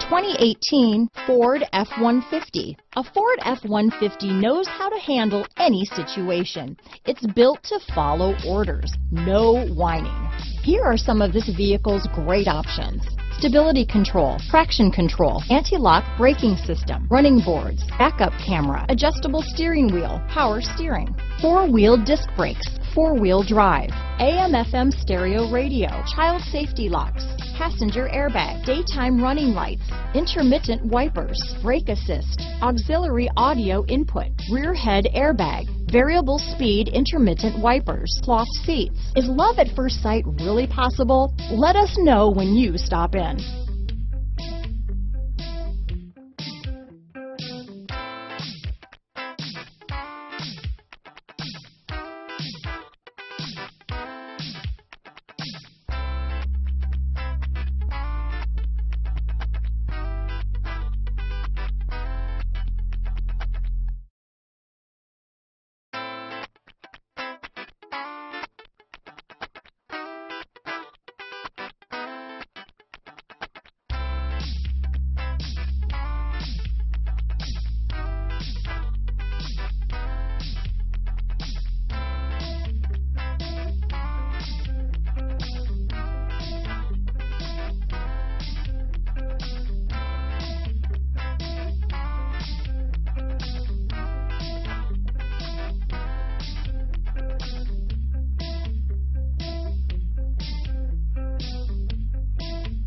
2018 Ford F-150. A Ford F-150 knows how to handle any situation. It's built to follow orders, no whining. Here are some of this vehicle's great options. Stability control, traction control, anti-lock braking system, running boards, backup camera, adjustable steering wheel, power steering, four-wheel disc brakes, four-wheel drive, AM FM stereo radio, child safety locks, passenger airbag, daytime running lights, intermittent wipers, brake assist, auxiliary audio input, rear head airbag, variable speed intermittent wipers, cloth seats. Is love at first sight really possible? Let us know when you stop in.